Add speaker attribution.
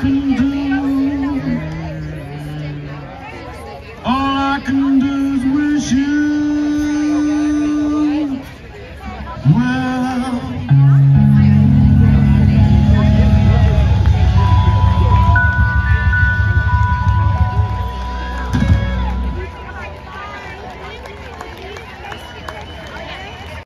Speaker 1: Can do, all I can do is wish you well.